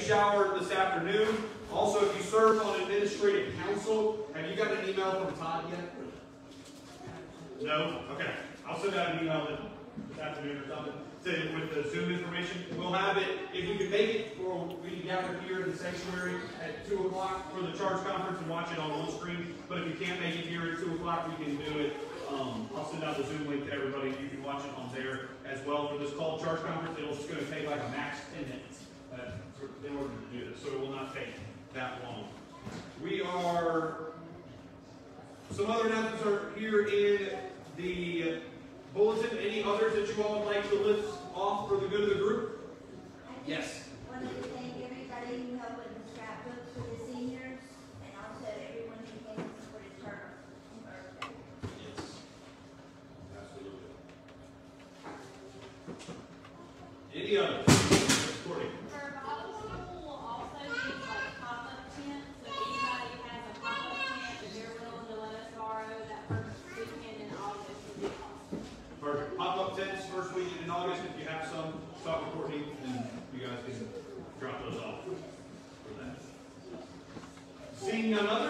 shower this afternoon. Also, if you serve on administrative council, have you got an email from Todd yet? No? Okay. I'll send out an email this afternoon or something to, with the Zoom information. We'll have it, if you can make it, or we can gather here in the sanctuary at 2 o'clock for the charge conference and watch it on one screen. But if you can't make it here at 2 o'clock, we can do it. Um, I'll send out the Zoom link to everybody. You can watch it on there as well for this call charge conference. It'll just going to take like a max 10 minutes uh, in order to do this, so it will not take that long. We are, some other announcements are here in the bulletin. Any others that you all would like to list off for the good of the group? Yes. Wanted to thank everybody who helped with the scrapbook for the seniors, and also everyone who came and supported birthday. Yes. Absolutely. Any others? Courtney? For Bible school, will also be like pop-up tents, so anybody has a pop-up tent that they're willing to let us borrow that first weekend in August would be awesome. For pop-up tents, first weekend in August, if you have some, talk to Courtney, and you guys can drop those off for that. Seeing none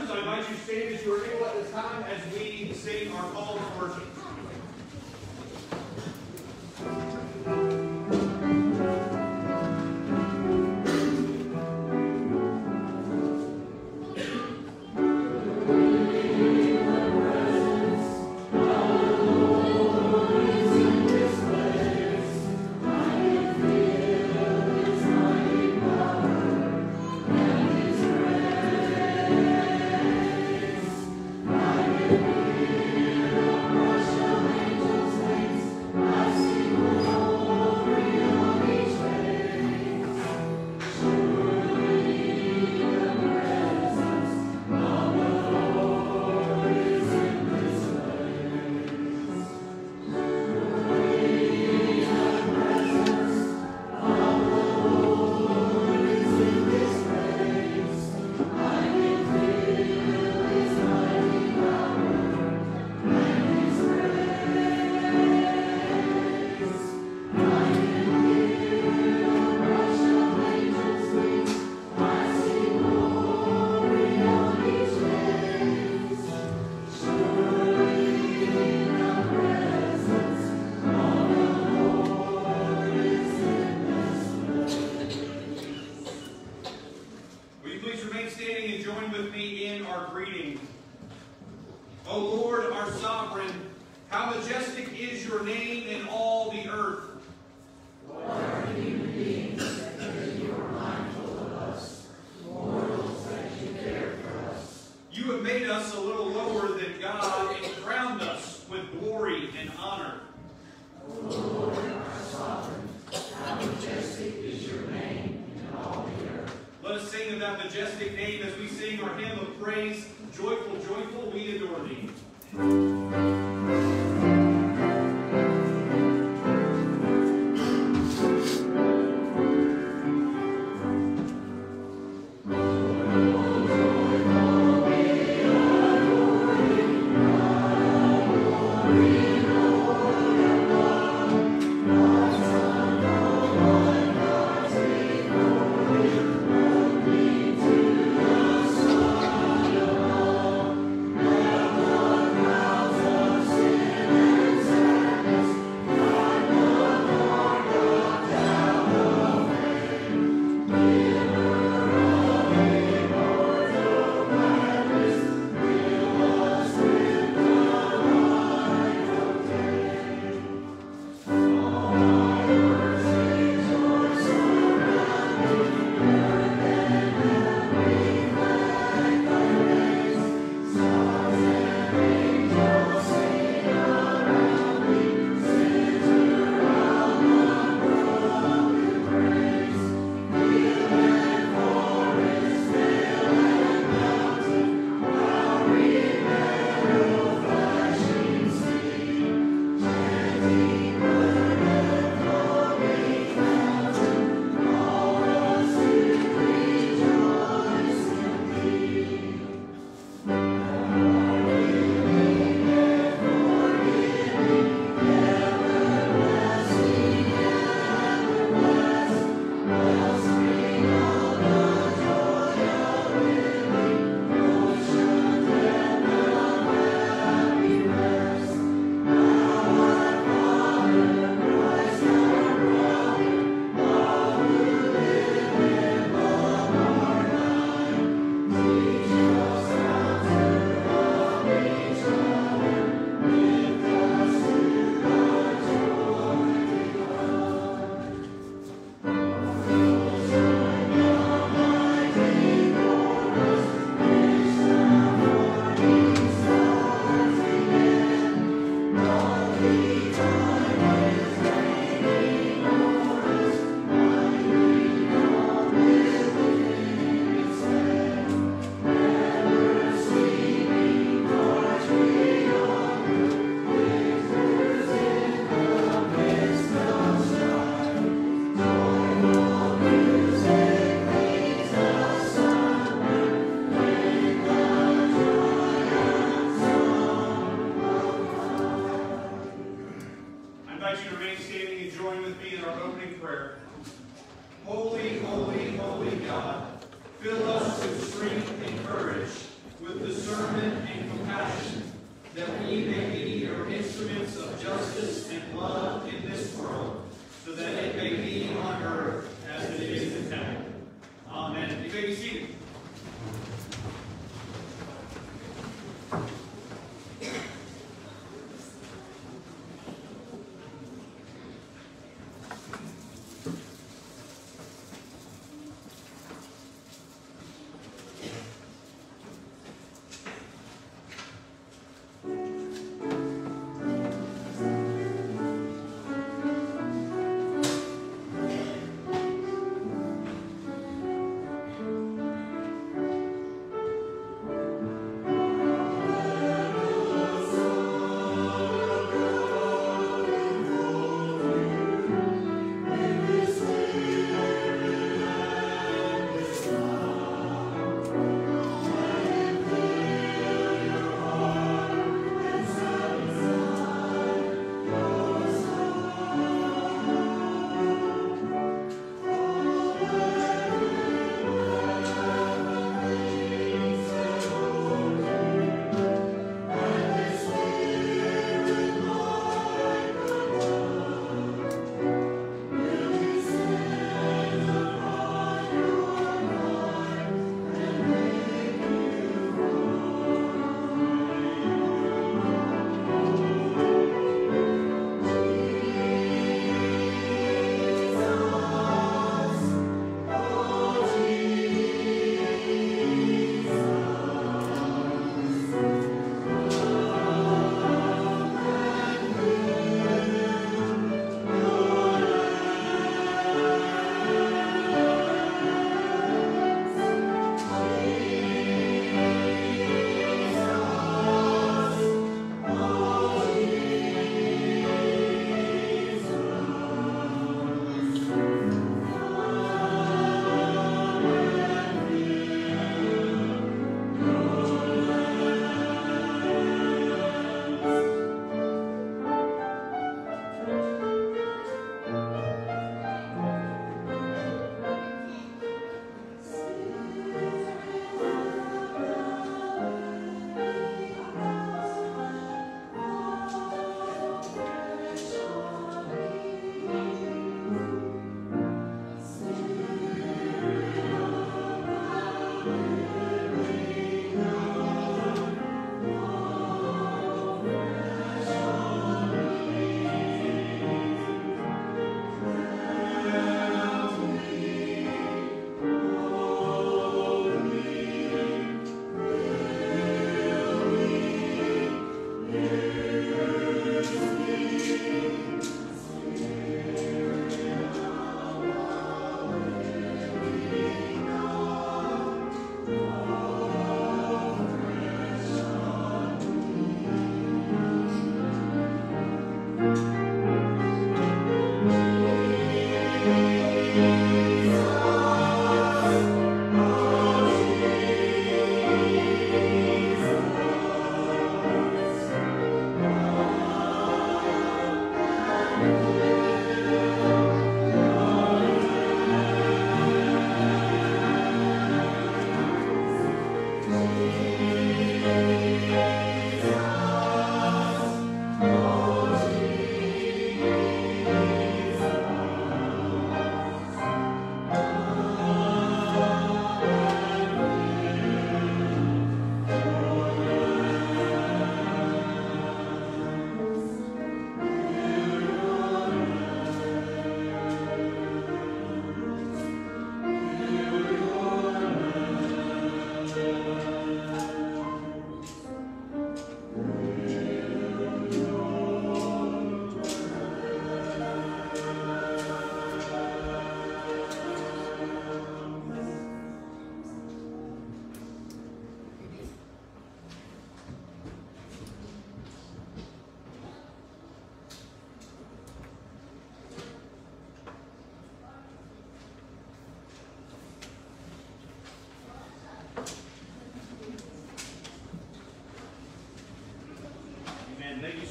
of praise. Joyful, joyful, we adore thee.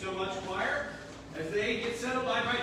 so much, choir. As they get settled, I invite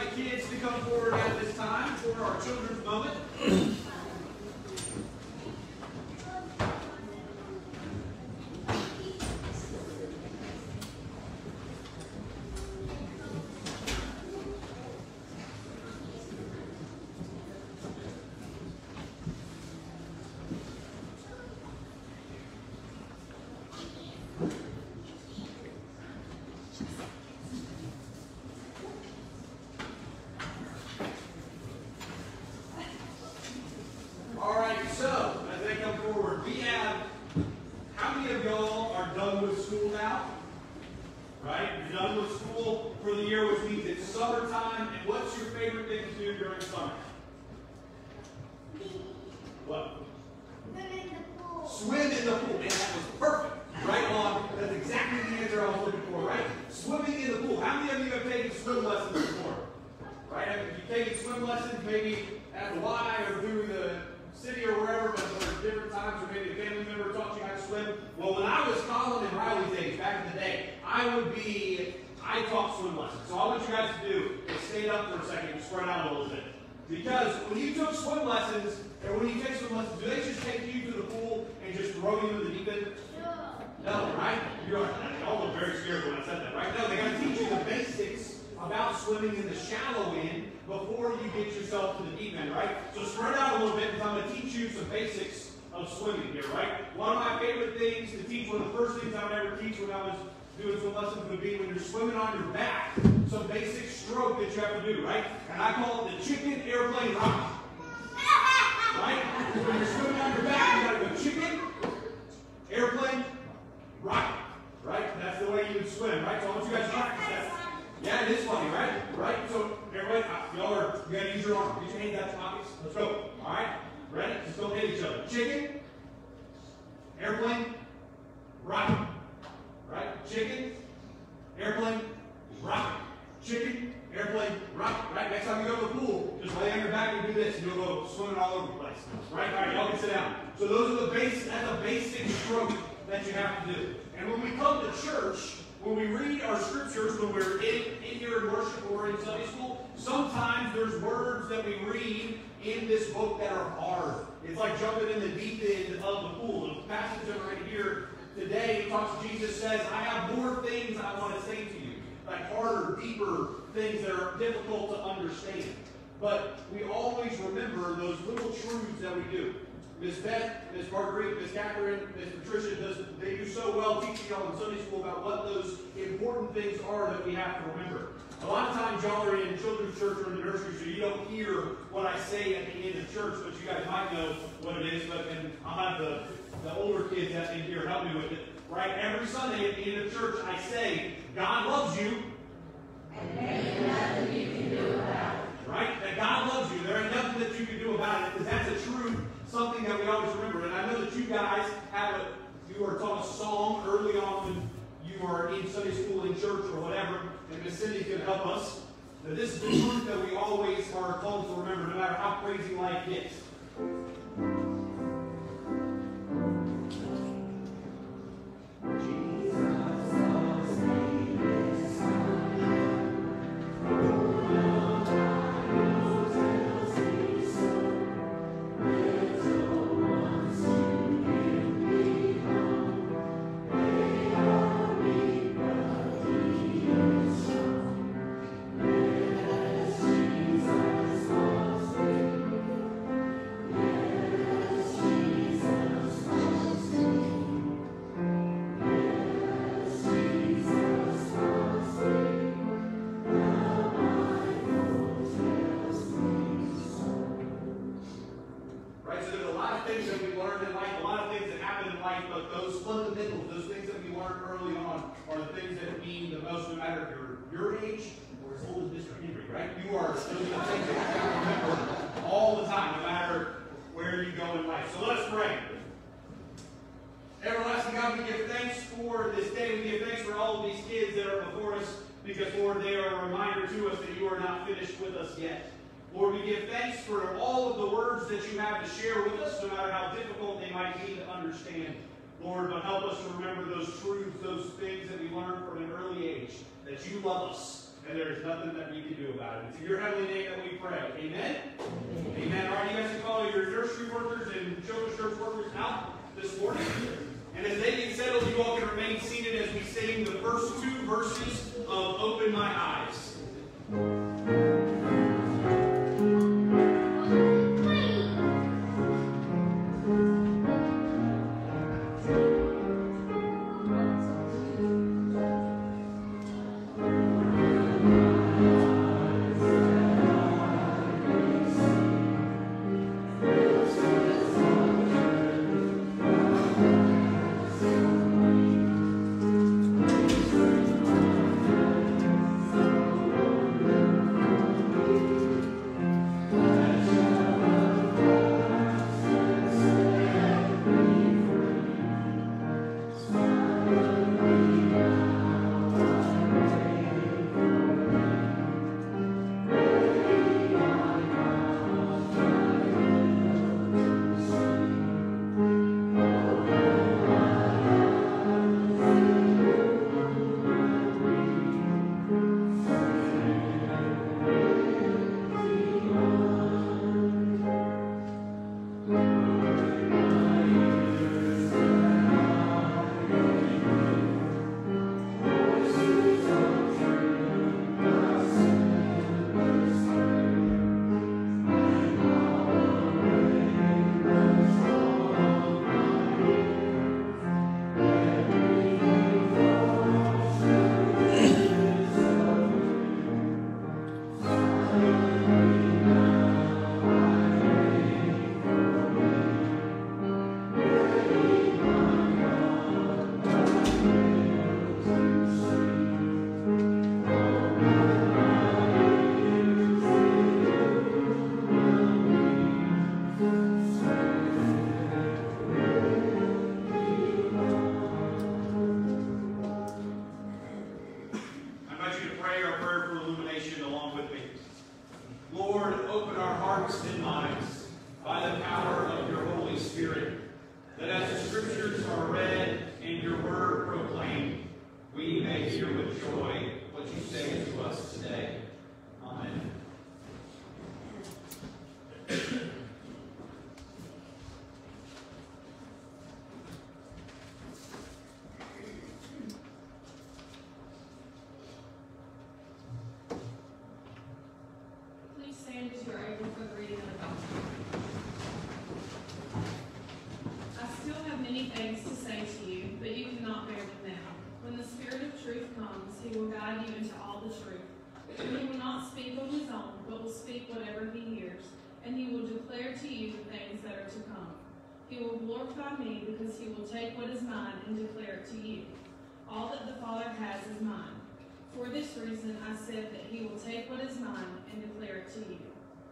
out your pockets. Let's go. Alright? Ready? Let's go hit each other. Chicken, airplane, rocket. Right? Chicken, airplane, rocket. Chicken, airplane, rocket. Right? Next time you go to the pool, just lay on your back and do this, and you'll go swimming all over the place. Right? All right, y'all can sit down. So those are the base, that's a basic stroke that you have to do. And when we come to church, when we read our scriptures, when we're in, in here in worship or in Sunday school, sometimes there's words that we read in this book that are hard. It's like jumping in the deep end of the pool. The passage over right here today talks Jesus says, I have more things I want to say to you. Like harder, deeper things that are difficult to understand. But we always remember those little truths that we do. Miss Beth, Miss Marguerite, Miss Catherine, Miss Patricia, does, they do so well teaching y'all in Sunday school about what those important things are that we have to remember. A lot of times y'all are in children's church or in the nursery, so you don't hear what I say at the end of church, but you guys might know what it is. But and I'll have the, the older kids in here help me with it. Right? Every Sunday at the end of church, I say, God loves you. And there's nothing you can do about it. Right? That God loves you. There ain't nothing that you can do about it, because that's a truth something that we always remember. And I know that you guys have a, you were taught a song early on when you are in Sunday school, in church, or whatever, and Miss going to help us. That this is the truth that we always are called to remember, no matter how crazy life gets. Because, Lord, they are a reminder to us that you are not finished with us yet. Lord, we give thanks for all of the words that you have to share with us, no matter how difficult they might be to understand. Lord, but help us to remember those truths, those things that we learned from an early age, that you love us, and there is nothing that we can do about it. It's in your heavenly name that we pray. Amen? Amen. Amen. All right, you guys can call your nursery workers and children's church workers out this morning. And as they get settled, you all can remain seated as we sing the first two verses of Open My Eyes.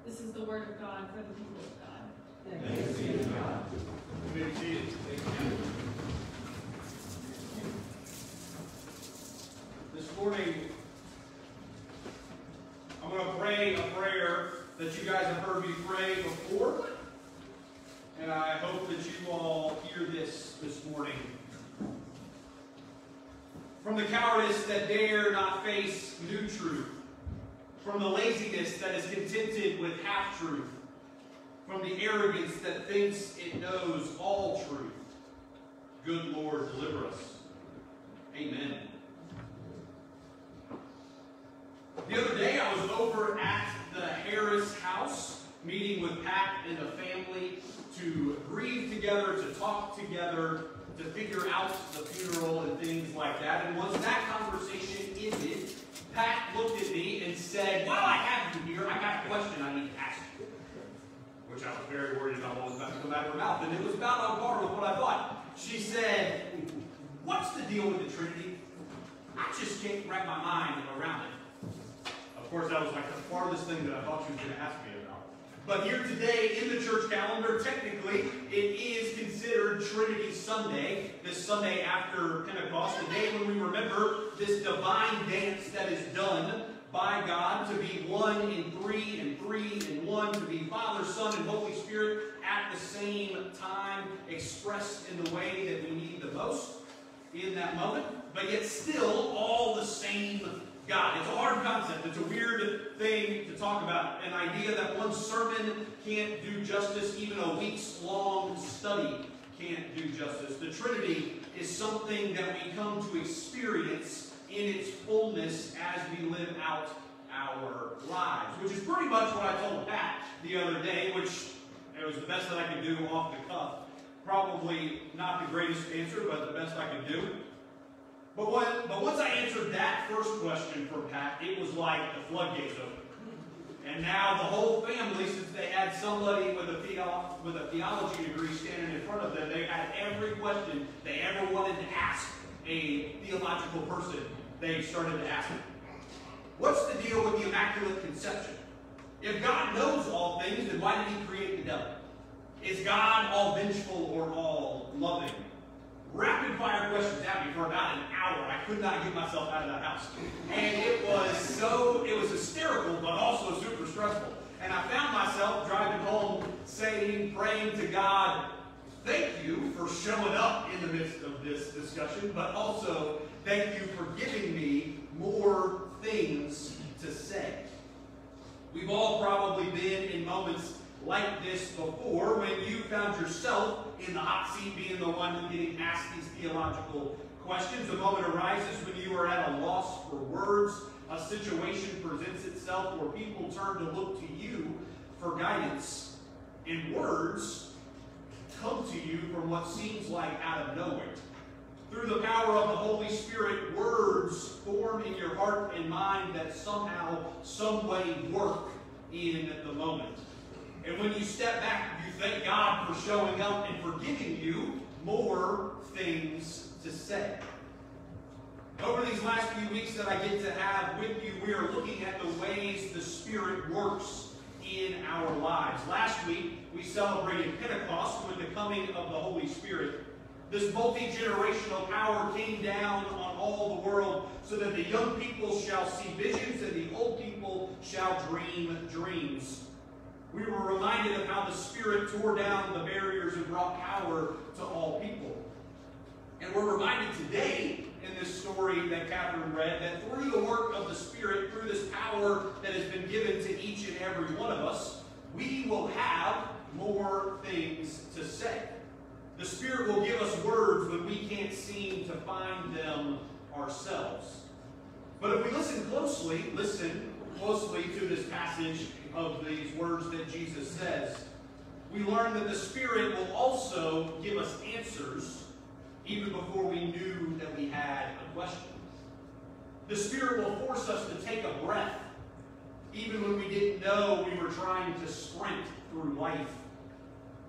This is the word of God for the people of God. Thanks be to God. You be seated. This morning, I'm going to pray a prayer that you guys have heard me pray before. And I hope that you all hear this this morning. From the cowardice that dare not face new truth. From the laziness that is contented with half truth. From the arrogance that thinks it knows all truth. Good Lord, deliver us. Amen. The other day I was over at the Harris house meeting with Pat and the family to grieve together, to talk together, to figure out the funeral and things like that. And once that conversation ended, Pat looked at me and said, While I have you here, I got a question I need to ask you. Which I was very worried about what was about to come out of her mouth. And it was about on par with what I thought. She said, What's the deal with the Trinity? I just can't wrap my mind around it. Of course, that was like the farthest thing that I thought she was going to ask me. But here today in the church calendar, technically, it is considered Trinity Sunday, this Sunday after Pentecost, the day when we remember this divine dance that is done by God to be one in three and three in one, to be Father, Son, and Holy Spirit at the same time, expressed in the way that we need the most in that moment, but yet still all the same God. It's a hard concept. It's a weird thing to talk about. An idea that one sermon can't do justice, even a week's long study can't do justice. The Trinity is something that we come to experience in its fullness as we live out our lives, which is pretty much what I told Pat the other day, which it was the best that I could do off the cuff. Probably not the greatest answer, but the best I could do. But, what, but once I answered that first question for Pat, it was like the floodgates opened. And now the whole family, since they had somebody with a, theo- with a theology degree standing in front of them, they had every question they ever wanted to ask a theological person, they started to ask them. What's the deal with the Immaculate Conception? If God knows all things, then why did he create the devil? Is God all vengeful or all loving? Rapid fire questions at me for about an hour. I could not get myself out of that house. And it was so, it was hysterical, but also super stressful. And I found myself driving home saying, praying to God, thank you for showing up in the midst of this discussion, but also thank you for giving me more things to say. We've all probably been in moments like this before when you found yourself in the hot seat being the one getting asked these theological questions. A moment arises when you are at a loss for words. A situation presents itself where people turn to look to you for guidance. And words come to you from what seems like out of nowhere. Through the power of the Holy Spirit, words form in your heart and mind that somehow, some way work in the moment. And when you step back, you thank God for showing up and for giving you more things to say. Over these last few weeks that I get to have with you, we are looking at the ways the Spirit works in our lives. Last week, we celebrated Pentecost with the coming of the Holy Spirit. This multi-generational power came down on all the world so that the young people shall see visions and the old people shall dream dreams. We were reminded of how the Spirit tore down the barriers and brought power to all people. And we're reminded today in this story that Catherine read that through the work of the Spirit, through this power that has been given to each and every one of us, we will have more things to say. The Spirit will give us words when we can't seem to find them ourselves. But if we listen closely, listen closely to this passage of these words that Jesus says, we learn that the Spirit will also give us answers even before we knew that we had a question. The Spirit will force us to take a breath even when we didn't know we were trying to sprint through life.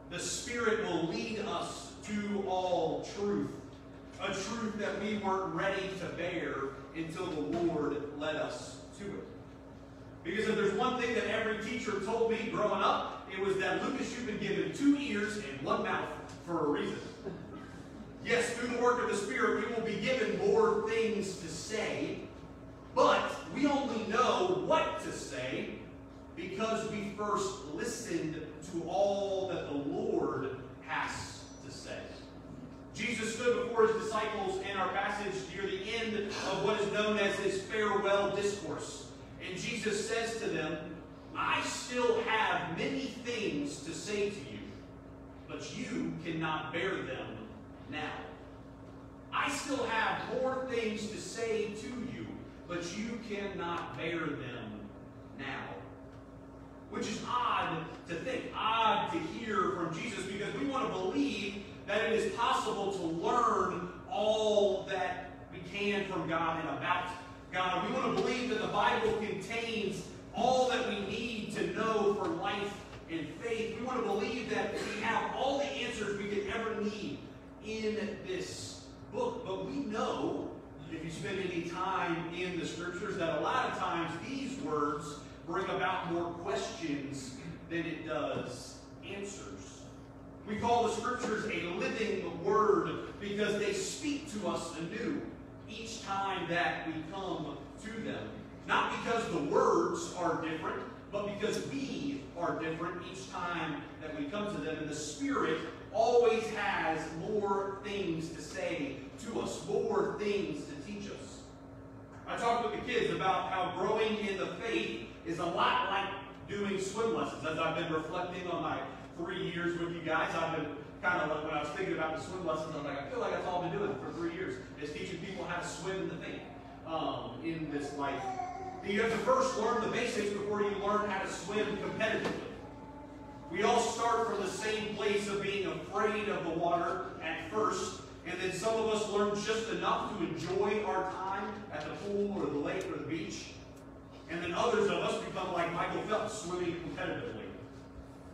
The Spirit will lead us to all truth, a truth that we weren't ready to bear until the Lord led us. Because if there's one thing that every teacher told me growing up, it was that Lucas, you've been given two ears and one mouth for a reason. Yes, through the work of the Spirit, we will be given more things to say, but we only know what to say because we first listened to all that the Lord has to say. Jesus stood before his disciples in our passage near the end of what is known as his farewell discourse. And Jesus says to them, I still have many things to say to you, but you cannot bear them now. I still have more things to say to you, but you cannot bear them now. Which is odd to think, odd to hear from Jesus, because we want to believe that it is possible to learn all that we can from God and about God. We want to believe that the Bible contains all that we need to know for life and faith. We want to believe that we have all the answers we could ever need in this book. But we know, if you spend any time in the scriptures, that a lot of times these words bring about more questions than it does answers. We call the scriptures a living word because they speak to us anew each time that we come to them. Not because the words are different, but because we are different each time that we come to them. And the Spirit always has more things to say to us, more things to teach us. I talked with the kids about how growing in the faith is a lot like doing swim lessons. As I've been reflecting on my three years with you guys, I've been kind of like when I was thinking about the swim lessons, I'm like, I feel like that's all I've been doing for three years, is teaching people how to swim in the faith um, in this life. You have to first learn the basics before you learn how to swim competitively. We all start from the same place of being afraid of the water at first, and then some of us learn just enough to enjoy our time at the pool or the lake or the beach. And then others of us become like Michael Phelps, swimming competitively.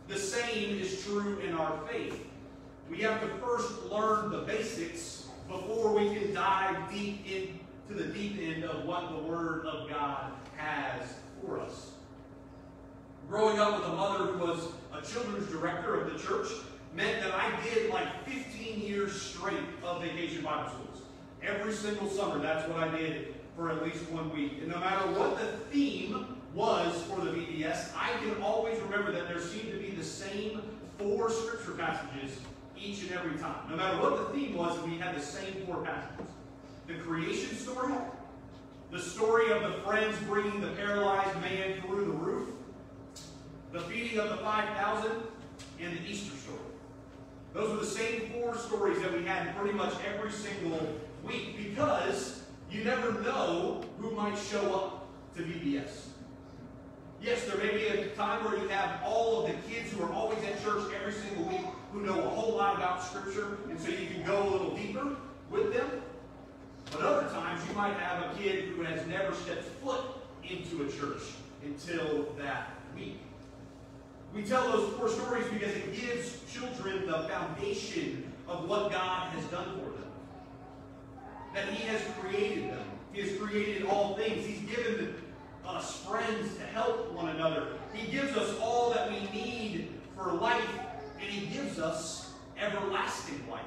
The same is true in our faith. We have to first learn the basics before we can dive deep into the deep end of what the Word of God has for us. Growing up with a mother who was a children's director of the church meant that I did like 15 years straight of vacation Bible schools. Every single summer, that's what I did for at least one week. And no matter what the theme was for the VBS, I can always remember that there seemed to be the same four scripture passages each and every time. No matter what the theme was, we had the same four passages. The creation story, the story of the friends bringing the paralyzed man through the roof, the feeding of the 5,000, and the Easter story. Those were the same four stories that we had pretty much every single week because you never know who might show up to VBS. Yes, there may be a time where you have all of the kids who are always at church every single week who know a whole lot about Scripture, and so you can go a little deeper with them. But other times you might have a kid who has never stepped foot into a church until that week. We tell those four stories because it gives children the foundation of what God has done for them. That He has created them. He has created all things. He's given us friends to help one another. He gives us all that we need for life, and He gives us everlasting life.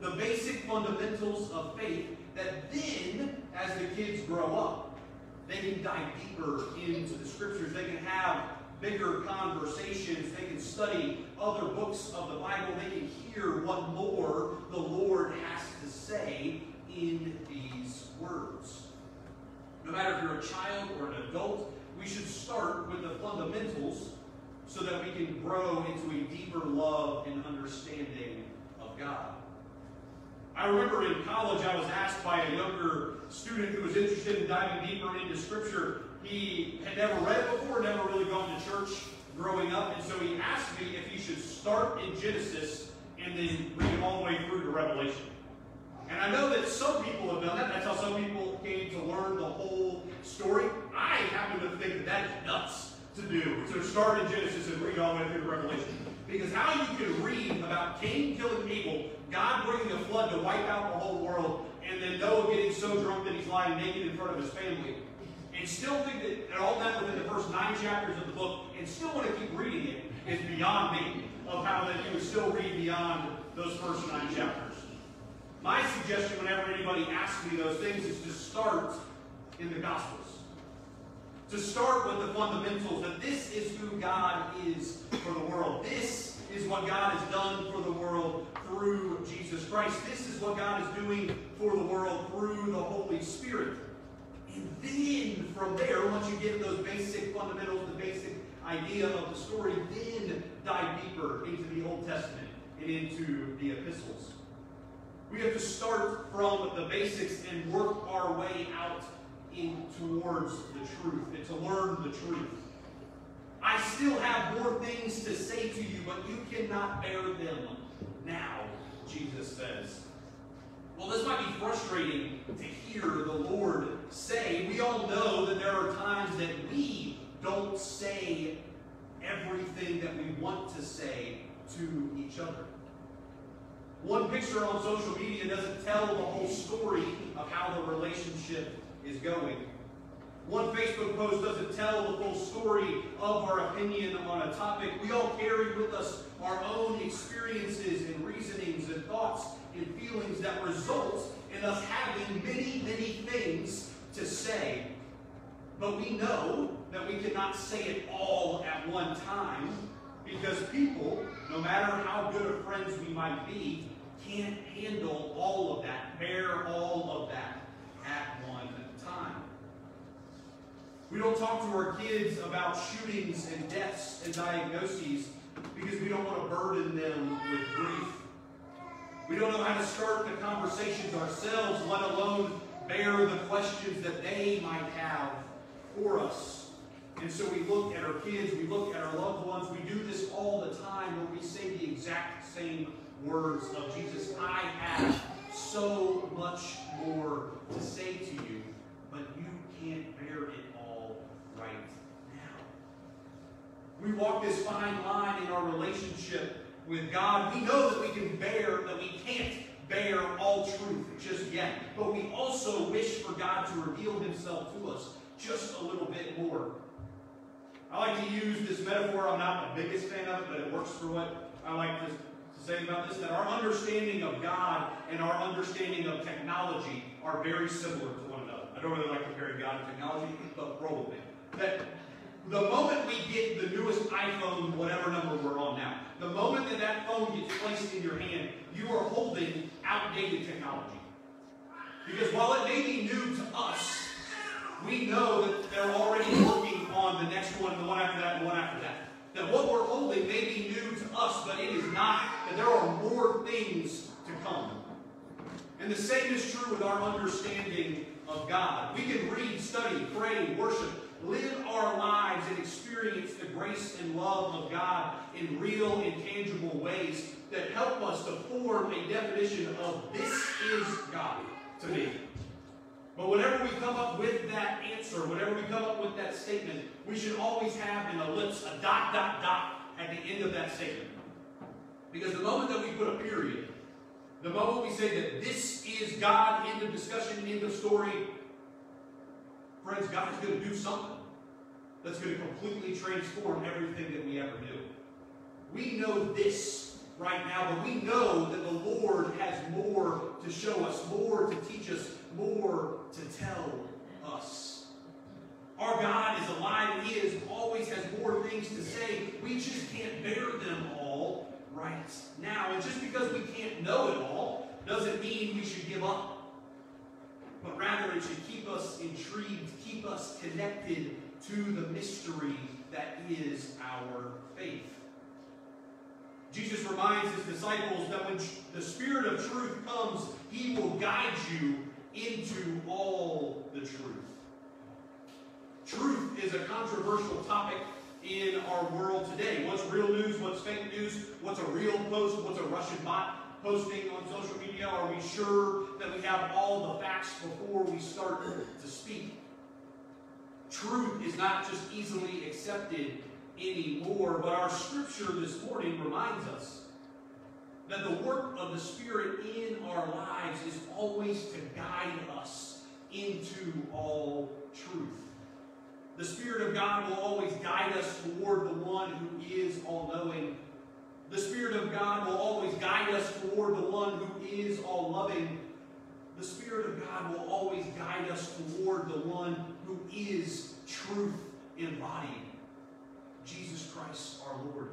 The basic fundamentals of faith that then, as the kids grow up, they can dive deeper into the scriptures. They can have bigger conversations. They can study other books of the Bible. They can hear what more the Lord has to say in these words. No matter if you're a child or an adult, we should start with the fundamentals so that we can grow into a deeper love and understanding of God. I remember in college I was asked by a younger student who was interested in diving deeper into Scripture. He had never read it before, never really gone to church growing up, and so he asked me if he should start in Genesis and then read all the way through to Revelation. And I know that some people have done that. That's how some people came to learn the whole story. I happen to think that that is nuts to do, to start in Genesis and read all the way through to Revelation. Because how you can read about Cain killing Abel, God bringing a flood to wipe out the whole world, and then Noah getting so drunk that he's lying naked in front of his family, and still think that it all that within the first nine chapters of the book, and still want to keep reading it, is beyond me of how that you would still read beyond those first nine chapters. My suggestion whenever anybody asks me those things is to start in the Gospels. To start with the fundamentals that this is who God is for the world. This is what God has done for the world through Jesus Christ. This is what God is doing for the world through the Holy Spirit. And then from there, once you get those basic fundamentals, the basic idea of the story, then dive deeper into the Old Testament and into the epistles. We have to start from the basics and work our way out in, towards the truth and to learn the truth. I still have more things to say to you, but you cannot bear them now, Jesus says. Well, this might be frustrating to hear the Lord say. We all know that there are times that we don't say everything that we want to say to each other. One picture on social media doesn't tell the whole story of how the relationship is going. One Facebook post doesn't tell the full story of our opinion on a topic. We all carry with us our own experiences and reasonings and thoughts and feelings that result in us having many, many things to say. But we know that we cannot say it all at one time because people, no matter how good of friends we might be, can't handle all of that, bear all of that time. We don't talk to our kids about shootings and deaths and diagnoses because we don't want to burden them with grief. We don't know how to start the conversations ourselves, let alone bear the questions that they might have for us. And so we look at our kids, we look at our loved ones, we do this all the time where we say the exact same words of Jesus. I have so much more to say to you, but you can't bear it all right now. We walk this fine line in our relationship with God. We know that we can bear, that we can't bear all truth just yet, but we also wish for God to reveal himself to us just a little bit more. I like to use this metaphor. I'm not the biggest fan of it, but it works for what I like to say about this that our understanding of God and our understanding of technology are very similar to. I don't really like comparing God and technology, but roll with me. That the moment we get the newest iPhone, whatever number we're on now, the moment that that phone gets placed in your hand, you are holding outdated technology. Because while it may be new to us, we know that they're already working on the next one, the one after that, and the one after that. That what we're holding may be new to us, but it is not. That there are more things to come. And the same is true with our understanding of God. We can read, study, pray, worship, live our lives and experience the grace and love of God in real and tangible ways that help us to form a definition of this is God to me. But whenever we come up with that answer, whenever we come up with that statement, we should always have an ellipse, a dot, dot, dot at the end of that statement. Because the moment that we put a period, the moment we say that this is God, end of discussion, end of story, friends, God is going to do something that's going to completely transform everything that we ever do. We know this right now, but we know that the Lord has more to show us, more to teach us, more to tell us. Our God is alive He is always has more things to say. We just can't bear them all right now. And just because we can't know it all doesn't mean we should give up. But rather, it should keep us intrigued, keep us connected to the mystery that is our faith. Jesus reminds his disciples that when the Spirit of truth comes, he will guide you into all the truth. Truth is a controversial topic in our world today. What's real news? What's fake news? What's a real post? What's a Russian bot posting on social media? Are we sure that we have all the facts before we start to speak? Truth is not just easily accepted anymore, but our scripture this morning reminds us that the work of the Spirit in our lives is always to guide us into all truth. The Spirit of God will always guide us toward the one who is all knowing. The Spirit of God will always guide us toward the one who is all loving. The Spirit of God will always guide us toward the one who is truth embodied Jesus Christ our Lord.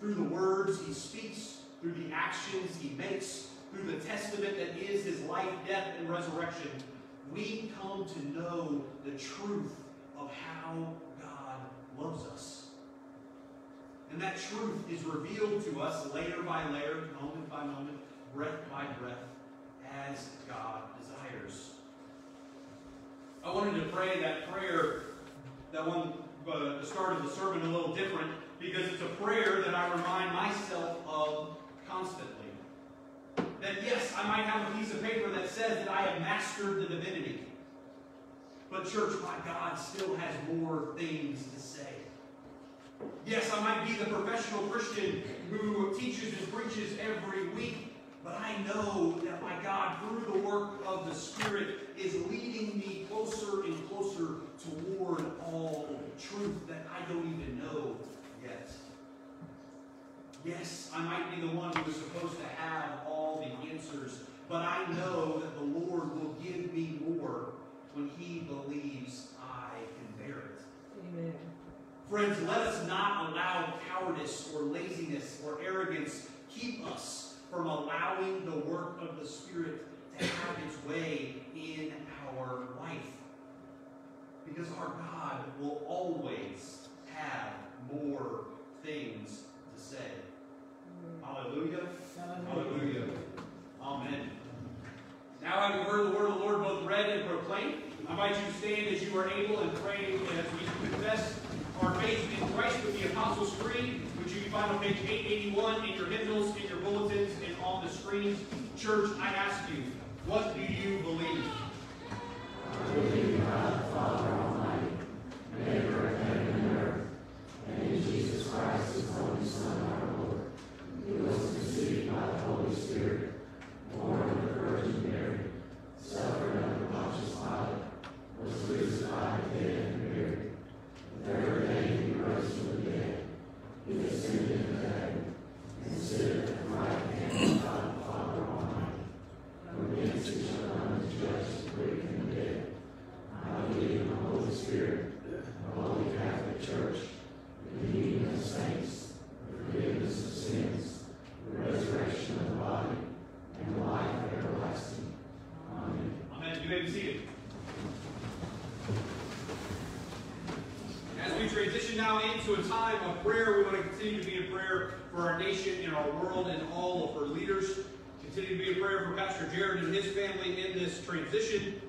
Through the words he speaks, through the actions he makes, through the testament that is his life, death, and resurrection, we come to know the truth of how God loves us. And that truth is revealed to us layer by layer, moment by moment, breath by breath, as God desires. I wanted to pray that prayer, that one, uh, the start of the sermon, a little different, because it's a prayer that I remind myself of constantly. That yes, I might have a piece of paper that says that I have mastered the divinity. But, church, my God still has more things to say. Yes, I might be the professional Christian who teaches and preaches every week, but I know that my God, through the work of the Spirit, is leading me closer and closer toward all truth that I don't even know. Yes, I might be the one who is supposed to have all the answers, but I know that the Lord will give me more when He believes I can bear it. Amen. Friends, let us not allow cowardice or laziness or arrogance keep us from allowing the work of the Spirit to have its way in our life. Because our God will always have more things to say. Hallelujah. Hallelujah. Amen. Now, having heard the word of the Lord both read and proclaimed, I invite you to stand as you are able and pray as we confess our faith in Christ with the Apostles' Creed, which you can find on page 881 in your hymnals, in your bulletins, and on the screens. Church, I ask you, what do you believe? I believe God the Father Almighty, maker of heaven and earth, and in Jesus Christ, his only Son, our Lord, who was conceived by the Holy Spirit, born of the Virgin Mary, suffered under Pontius Pilate, was crucified, dead, and buried. The third day he rose from the dead. He ascended into heaven, and sitteth at the right hand of God the Father Almighty. From thence he shall come to judge the quick and the dead. I believe in the Holy Spirit, the Holy Catholic Church, the communion of saints, the forgiveness of sins, the resurrection of the body, and the life everlasting. Amen. Amen. You may be seated. As we transition now into a time of prayer, we want to continue to be in prayer for our nation and our world and all of our leaders. Continue to be in prayer for Pastor Jared and his family in this transition.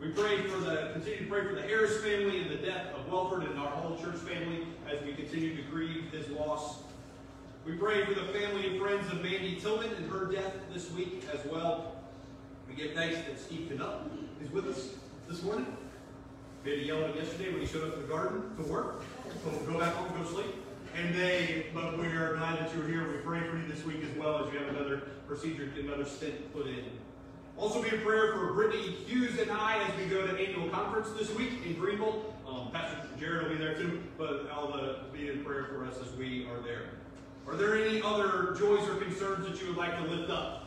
We pray for the continue to pray for the Harris family and the death of Welford and our whole church family as we continue to grieve his loss. We pray for the family and friends of Mandy Tillman and her death this week as well. We give thanks that Steve Canuck is with us this morning. We had to yell at him yesterday when he showed up in the garden to work. So we'll go back home, go sleep. And they, but we are glad that you're here. We pray for you this week as well as you have another procedure, another stint put in. Also be a prayer for Brittany Hughes and I as we go to annual conference this week in Greenville. Um, Pastor Jared will be there too, but Alva uh, be in prayer for us as we are there. Are there any other joys or concerns that you would like to lift up?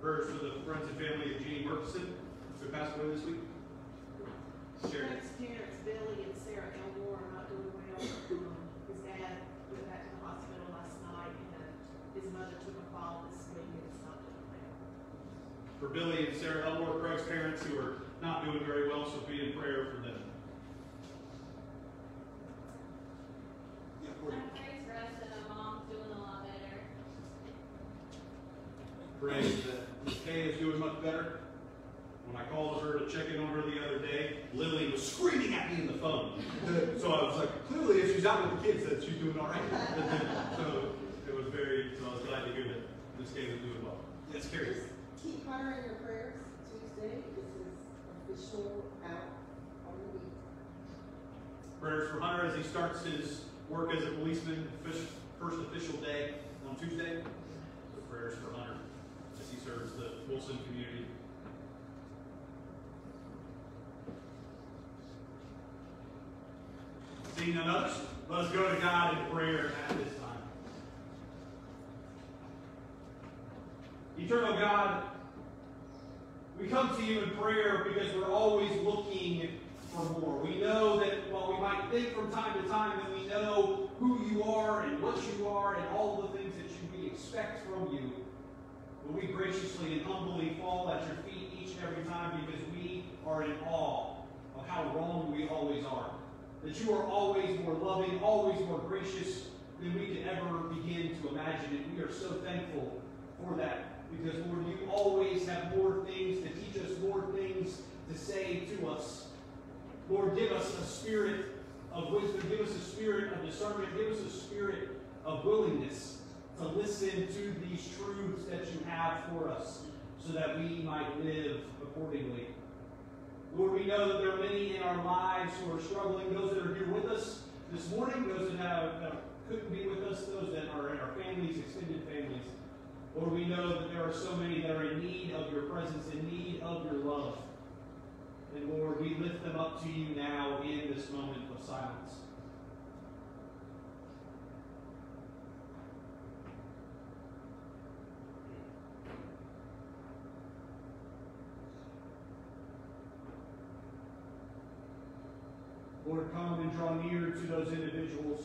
Prayers for the friends and family of Jeannie Murkison who passed away this week. Sherry. Frank's parents, Billy and Sarah Elmore, are not doing well. Um, His dad went back to the hospital last night, and his mother took a fall this week, and it's not doing well. For Billy and Sarah Elmore, Craig's parents, who are not doing very well, so be in prayer for them. Yeah, Courtney. I'm praise rest and my mom's doing a lot better. Pray that Miss Kay is doing much better. When I called her to check in on her the other day, Lily was screaming at me in the phone. So I was like, clearly if she's out with the kids, that she's doing all right. So it was very, so I was glad to hear that this Kay was doing well. Yes, Carrie. Just keep Hunter in your prayers. Tuesday This is official out on the week. Prayers for Hunter as he starts his work as a policeman, first official day on Tuesday. So prayers for Hunter as he serves the Wilson community. None others, let us go to God in prayer at this time. Eternal God, we come to you in prayer because we're always looking for more. We know that while we might think from time to time that we know who you are and what you are and all the things that we expect from you, but we graciously and humbly fall at your feet each and every time because we are in awe of how wrong we always are. That you are always more loving, always more gracious than we could ever begin to imagine. And we are so thankful for that because, Lord, you always have more things to teach us, more things to say to us. Lord, give us a spirit of wisdom, give us a spirit of discernment, give us a spirit of willingness to listen to these truths that you have for us so that we might live accordingly. Lord, we know that there are many in our lives who are struggling, those that are here with us this morning, those that, have, that couldn't be with us, those that are in our families, extended families. Lord, we know that there are so many that are in need of your presence, in need of your love. And Lord, we lift them up to you now in this moment of silence. Lord, come and draw near to those individuals.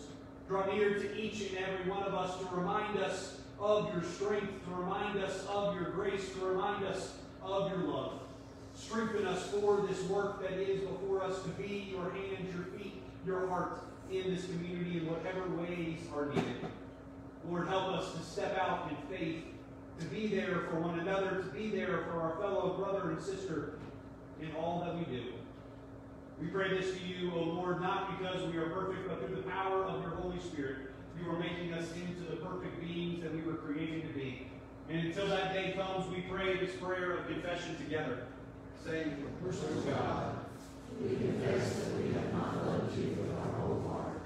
Draw near to each and every one of us to remind us of your strength, to remind us of your grace, to remind us of your love. Strengthen us for this work that is before us to be your hands, your feet, your heart in this community in whatever ways are needed. Lord, help us to step out in faith, to be there for one another, to be there for our fellow brother and sister in all that we do. We pray this to you, O Lord, not because we are perfect, but through the power of your Holy Spirit. You are making us into the perfect beings that we were created to be. And until that day comes, we pray this prayer of confession together, saying, Merciful God, We confess that we have not loved you with our whole heart.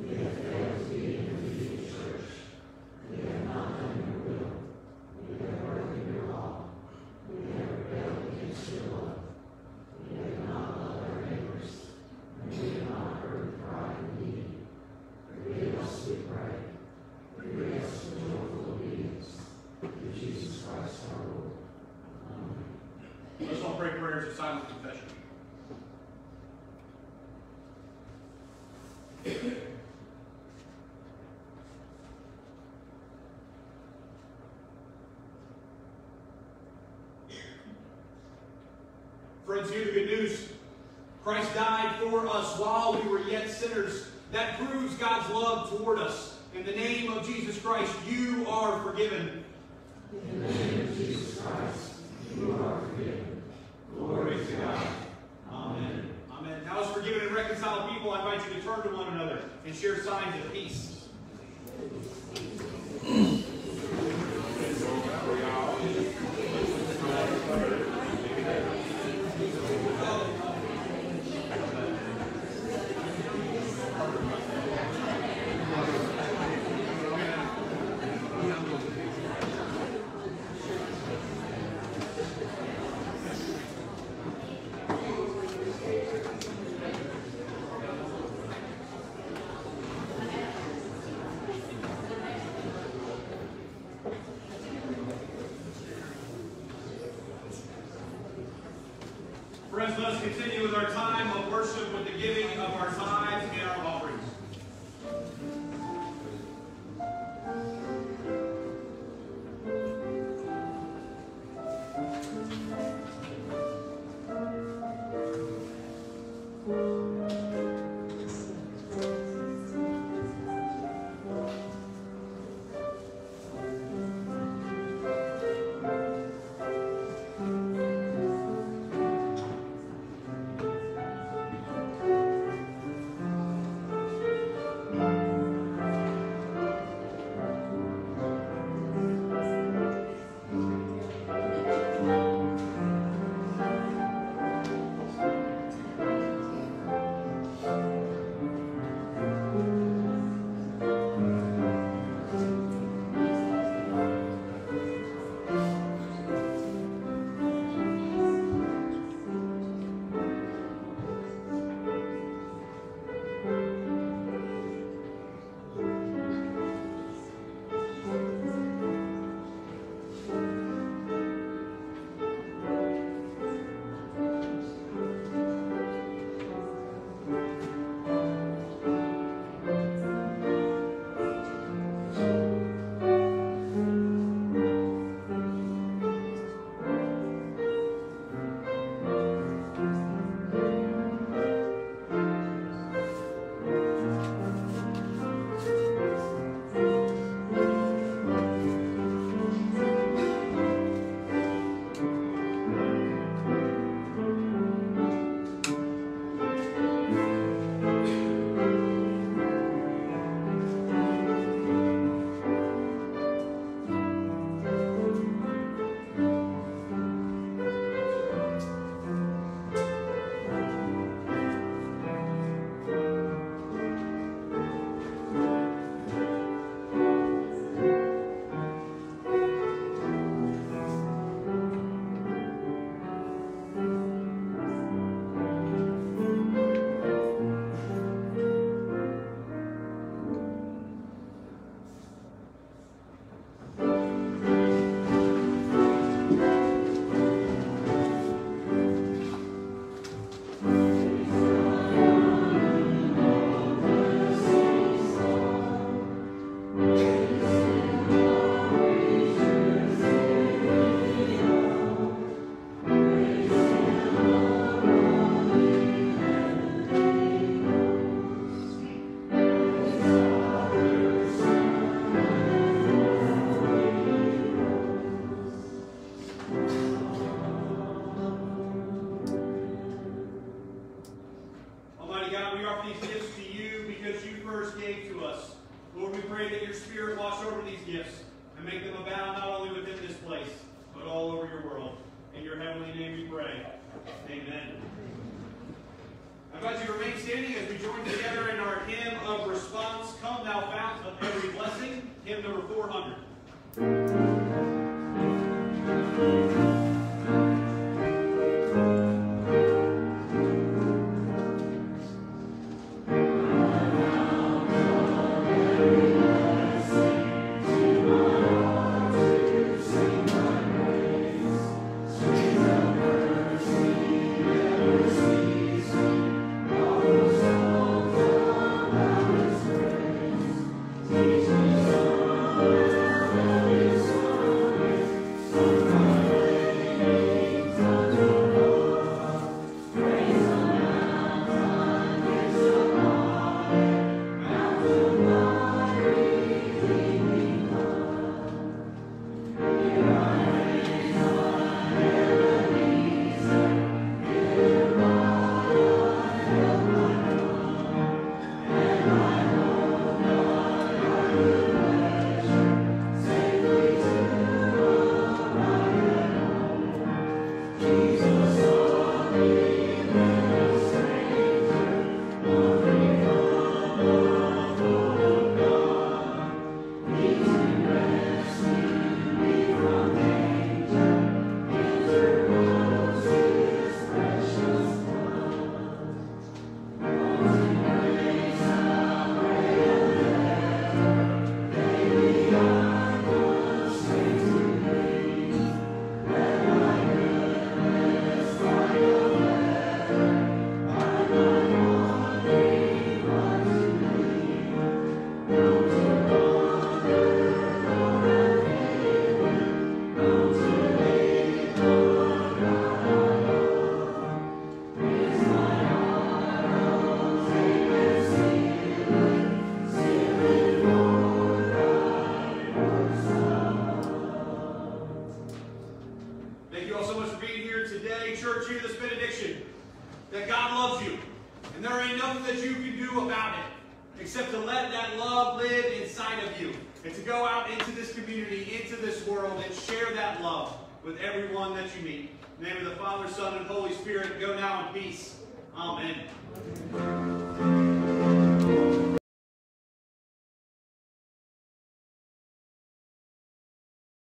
We have failed to be in the church. We have not done your will. We have broken your law. We have rebelled against your love. We have not loved our neighbors. And we have not heard the cry of needy. Forgive us, we pray. Forgive us for joyful obedience. Through Jesus Christ our Lord. Amen. let's all pray prayers of silent confession. Friends, hear the good news. Christ died for us while we were yet sinners. That proves God's love toward us. In the name of Jesus Christ, you are forgiven. In the name of Jesus Christ, you are forgiven. Glory to God. Amen. Amen. Now, as forgiven and reconciled people, I invite you to turn to one another and share signs of peace. Us continue with our time of